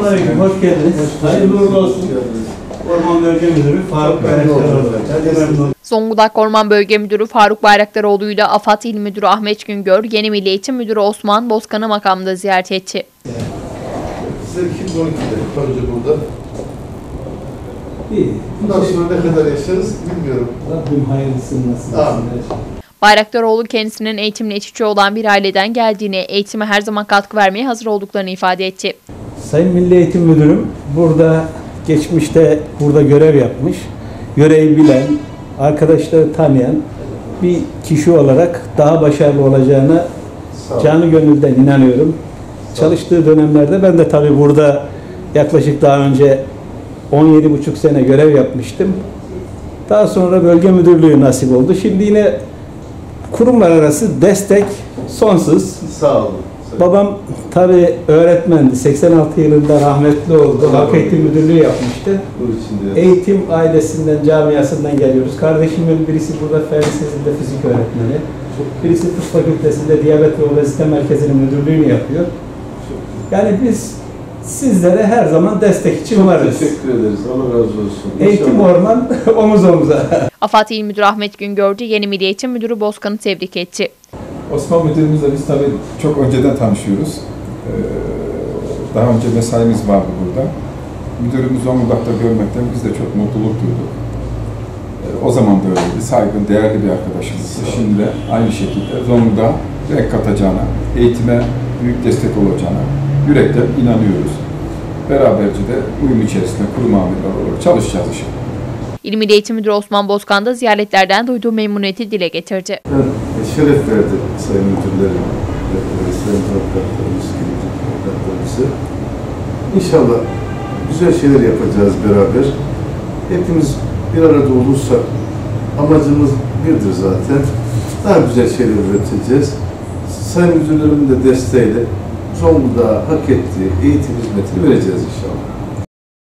Selamünaleyküm, hoş geldiniz. Hayırlı uğurlu olsun. Orman Bölge Müdürü Faruk Bayraktaroğlu. Zonguldak Orman Bölge Müdürü Faruk Bayraktaroğlu ile AFAD İl Müdürü Ahmet Güngör, Yeni Milli Eğitim Müdürü Osman Bozkan'ı makamda ziyaret etti. Size 2012'de proje burada. İyi. Bundan sonra ne kadar yaşarız bilmiyorum. Rabbim hayırlısını etsin. Bayraktaroğlu kendisinin eğitimle iç içe olan bir aileden geldiğini, eğitime her zaman katkı vermeye hazır olduklarını ifade etti. Sayın Milli Eğitim Müdürüm burada geçmişte burada görev yapmış, görevi bilen, arkadaşları tanıyan bir kişi olarak daha başarılı olacağına canı gönülden inanıyorum. Çalıştığı dönemlerde ben de tabii burada yaklaşık daha önce 17,5 sene görev yapmıştım. Daha sonra bölge müdürlüğü nasip oldu. Şimdi yine kurumlar arası destek sonsuz. Sağ olun. Babam tabii öğretmendi. 86 yılında rahmetli oldu. Halk Eğitim Müdürlüğü yapmıştı. Eğitim ailesinden, camiasından geliyoruz. Kardeşimin birisi burada fen lisesinde fizik öğretmeni. Birisi tıp fakültesinde diyabet ve obezite merkezinin müdürlüğünü yapıyor. Yani biz sizlere her zaman destek için varız. Teşekkür ederiz. Allah razı olsun. Eğitim İnşallah. orman omuz omuza. AFAD İl Müdürü Ahmet Güngör de Yeni Milli Eğitim Müdürü Bozkan'ı tebrik etti. Osman Müdürümüzle biz tabii çok önceden tanışıyoruz. Ee, Daha önce mesaimiz vardı burada. Müdürümüz Zonguldak'ta görmekten biz de çok mutluluk duyduk. Ee, O zaman da öyleydi. Saygın, değerli bir arkadaşımızdı. Şimdi de aynı şekilde Zonguldak'a renk katacağına, eğitime büyük destek olacağına yürekten inanıyoruz. Beraberce de uyum içerisinde kurum amirler olarak çalışacağız inşallah. İl Milli Eğitim Müdürü Osman Bozkan da ziyaretlerden duyduğu memnuniyeti dile getirdi. Ben e, şeref verdi sayın müdürlerim, sayın avukatlarımız, gelecek avukatlarımızı. İnşallah güzel şeyler yapacağız beraber. Hepimiz bir arada olursak amacımız birdir zaten. Daha güzel şeyler üreteceğiz. Sayın müdürlerimin de desteğiyle Zonguldak'a hak ettiği eğitim hizmetini vereceğiz inşallah.